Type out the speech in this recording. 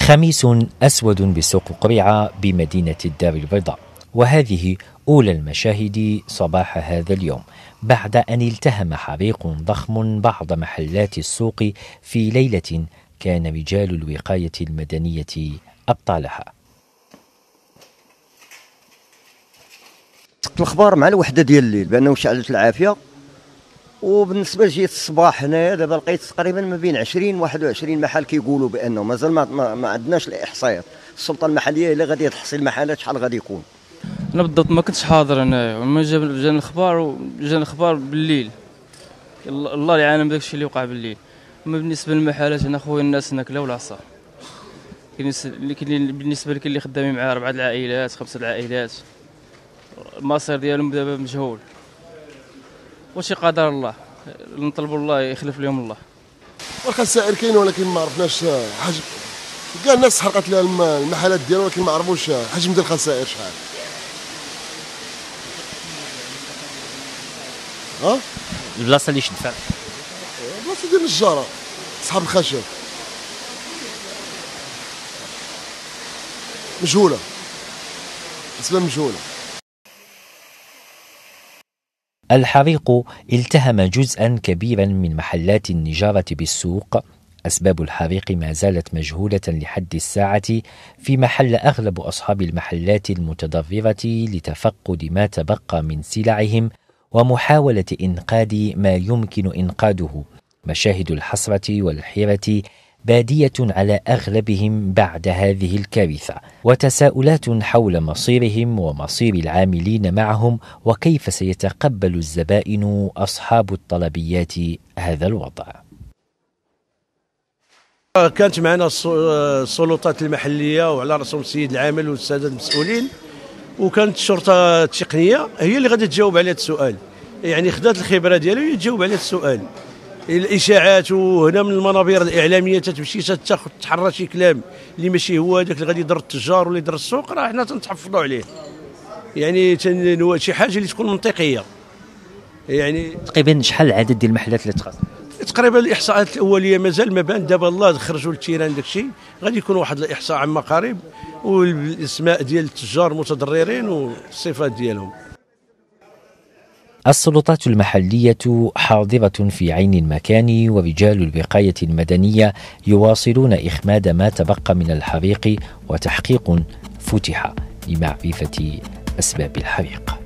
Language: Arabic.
خميس أسود بسوق قريعة بمدينة الدار البيضاء. وهذه أولى المشاهد صباح هذا اليوم بعد أن التهم حريق ضخم بعض محلات السوق في ليلة كان رجال الوقاية المدنية أبطالها. الأخبار مع الوحدة ديال الليل بأنه شعلت العافية. وبالنسبة لجيت الصباح هنايا دابا لقيت تقريبا ما بين 20 21 محل كيقولوا بأنه مازال ما, ما, عندناش الاحصائيات السلطة المحلية اللي غادي تحصي المحلات شحال غادي يكون؟ أنا بالضبط ما كنتش حاضر أنا. ما جاني الاخبار وجاني الاخبار بالليل. الله يعلم داك الشيء اللي وقع بالليل. أما بالنسبة للمحلات أنا خويا الناس ناكله والعصا. كاين بالنسبة لك اللي خدامين مع أربعة العائلات خمسة العائلات. المصير ديالهم دابا مجهول. وشي قدر الله؟ نطلبوا الله يخلف لهم الله. والخسائر كاين ولكن ما عرفناش حجم. كاع الناس حرقت لها المحلات ديالها ولكن ما عرفوش حجم ديال الخسائر شحال. ها؟ البلاصة اللي شد فيها البلاصة ديال النجاره صحاب الخشب. مجهولة. اسباب مجهولة. الحريق التهم جزءا كبيرا من محلات النجارة بالسوق. أسباب الحريق ما زالت مجهولة لحد الساعة في محل أغلب أصحاب المحلات المتضررة لتفقد ما تبقى من سلعهم ومحاولة إنقاذ ما يمكن إنقاذه. مشاهد الحسرة والحيرة بادية على أغلبهم بعد هذه الكارثة وتساؤلات حول مصيرهم ومصير العاملين معهم وكيف سيتقبل الزبائن أصحاب الطلبيات هذا الوضع. كانت معنا السلطات المحلية وعلى رأسهم السيد العامل والسادة المسؤولين وكانت الشرطة التقنية هي اللي غادي تجاوب على السؤال. يعني خدات الخبرة ديالها تجاوب على السؤال. الإشاعات وهنا من المنابر الإعلامية تتمشي تاخذ تحرى شي كلام اللي ماشي هو هذاك اللي غادي يضر التجار ولا يضر السوق راه حنا تنتحفظوا عليه. يعني شي حاجة اللي تكون منطقية. يعني تقريبا شحال العدد ديال المحلات اللي تخاص؟ تقريبا الإحصاءات الأولية مازال ما بان. دابا الله خرجوا للتيران داك الشيء. غادي يكون واحد الإحصاء عما قريب والإسماء ديال التجار المتضررين والصفات ديالهم. السلطات المحلية حاضرة في عين المكان ورجال الوقاية المدنية يواصلون إخماد ما تبقى من الحريق وتحقيق فتح لمعرفة أسباب الحريق.